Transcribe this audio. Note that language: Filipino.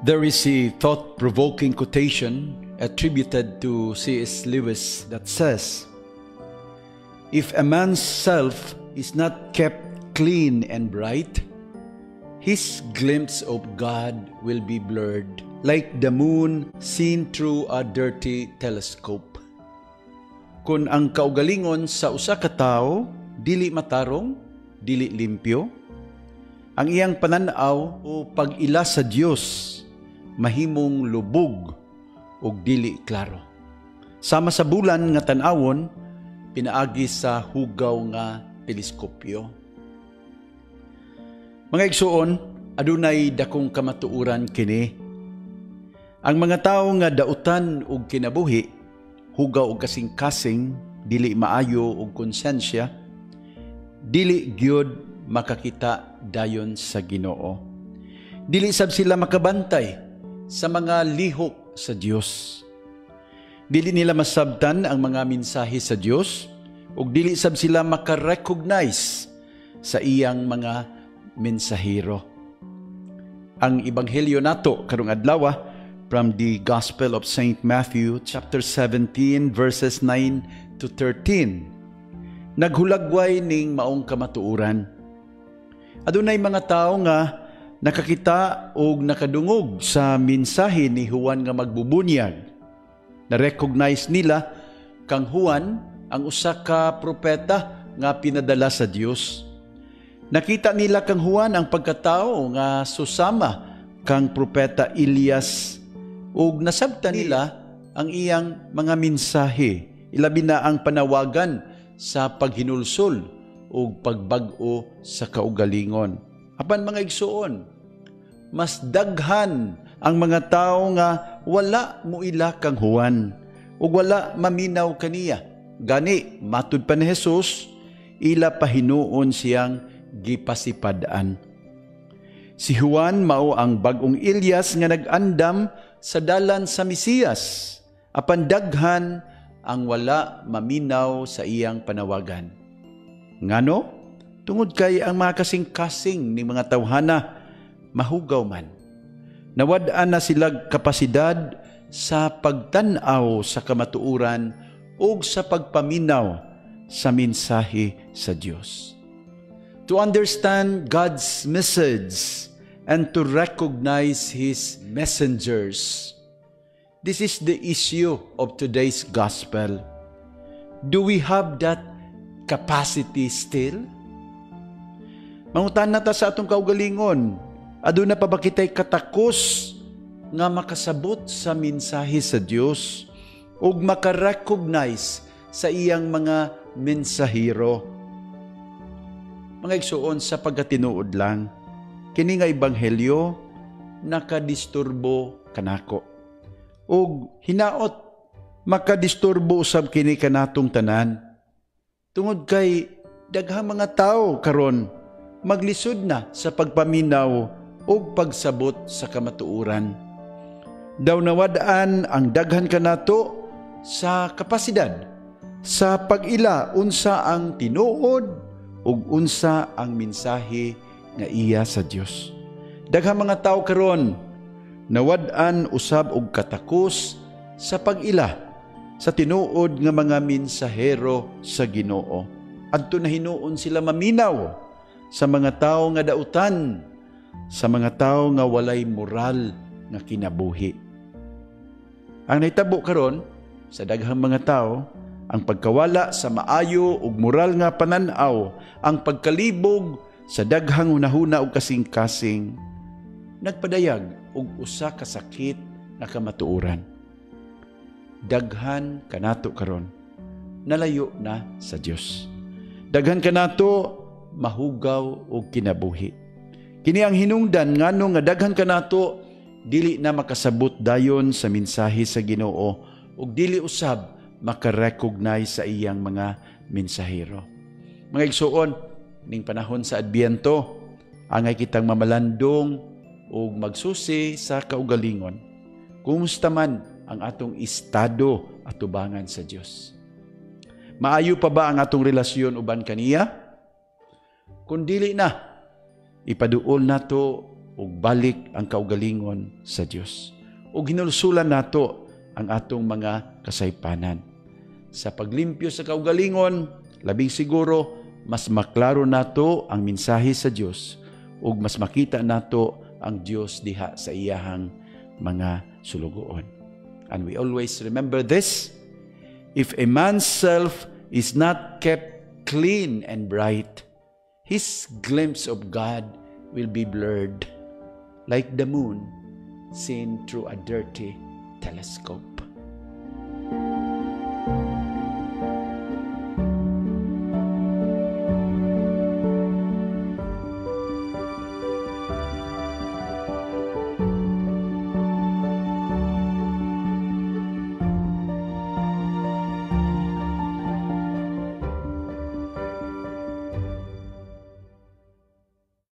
There is a thought provoking quotation attributed to C.S. Lewis that says, If a man's self is not kept clean and bright, his glimpse of God will be blurred like the moon seen through a dirty telescope. Kung ang kaugalingon sa usa ka tawo dili matarong, dili limpyo, ang iyang pananaw o pag-ila sa Dios mahimong lubog ug dili klaro. Sama sa bulan nga tan-awon pinaagi sa hugaw nga teleskopyo. Mga igsuon, adunay dakong kamatuuran kini. Ang mga tawo nga dautan og kinabuhi, hugaw og kasing-kasing, dili maayo og konsensya, dili gyud makakita dayon sa Ginoo. Dili sab sila makabantay sa mga lihok sa Dios. Dili nila masabtan ang mga mensahe sa Dios ug dili sab sila makarecognize sa iyang mga mensahero. Ang ebanghelyo nato karong adlaw from the Gospel of Saint Matthew chapter 17 verses 9 to 13. Naghulagway ning maong kamatuuran. Adunay mga tao nga nakakita o nakadungog sa mensahe ni Juan nga magbubunyag. Na-recognize nila kang Juan ang usa ka propeta nga pinadala sa Dios. Nakita nila kang Juan ang pagkatao nga susama kang propeta Elias ug nasabtan nila ang iyang mga mensahe ilabi na ang panawagan sa paghinulsol ug pagbag-o sa kaugalingon. Apan mga igsuon, mas daghan ang mga tao nga wala mo ila kang Juan ug wala maminaw kaniya. Gani matud pa ni Jesus, ila pahinuon siyang gipasipadaan. Si Juan mao ang bagong Elias nga nag-andam sa dalan sa Mesiyas, apan daghan ang wala maminaw sa iyang panawagan. Ngano? Tungod kay ang mga kasing-kasing ni mga tawhana mahugaw man. Nawadaan na sila kapasidad sa pagtanaw sa kamatuuran o sa pagpaminaw sa mensahe sa Dios. To understand God's message and to recognize His messengers. This is the issue of today's gospel. Do we have that capacity still? Mangutan na ta sa atong kaugalingon. Aduna pa ba kita'y katakos nga makasabot sa mensahe sa Dios ug makarecognize sa iyang mga mensahero. Mga igsuon sa pagkatinuod lang, kini nga ebanghelyo nakadisturbo kanako. Ug hinaot makadisturbo usab kini kanatong tanan. Tungod kay daghang mga tao karon maglisod na sa pagpaminaw o pagsabot sa kamatuuran. Daw nawadaan ang daghan kanato sa kapasidad sa pag-ila unsa ang tinuod ug unsa ang mensahe nga iya sa Dios. Daghang mga tao karon nawad-an usab og katakos sa pag-ila sa tinuod nga mga mensahero sa Ginoo. Adto na hinuon sila maminaw sa mga tao nga dautan, sa mga tao nga walay moral nga kinabuhi. Ang naitabo karon sa daghang mga tao, ang pagkawala sa maayo ug moral nga pananaw, ang pagkalibog sa daghang hunahuna ug kasing-kasing, nagpadayag og usa ka sakit nga kamatuoran. Daghan kanato karon nalayo na sa Dios. Daghan kanato mahugaw og kinabuhi. Kini ang hinungdan ngano nga daghan kanato dili na makasabot dayon sa mensahe sa Ginoo ug dili usab makarecognize sa iyang mga mensahero. Mga igsuon, ning panahon sa Adbiento, angay kitang mamalandong o magsusi sa kaugalingon. Kumusta man ang atong estado at tubangan sa Dios. Maayo pa ba ang atong relasyon uban kaniya? Kung dili na, ipaduol nato ug balik ang kaugalingon sa Dios. Ug hinulsulan nato ang atong mga kasaypanan. Sa paglimpyo sa kaugalingon, labing siguro mas maklaro nato ang mensahe sa Dios ug mas makita nato ang Dios diha sa iyahang mga sulugoon. And we always remember this, if a man's self is not kept clean and bright, his glimpse of God will be blurred like the moon seen through a dirty telescope.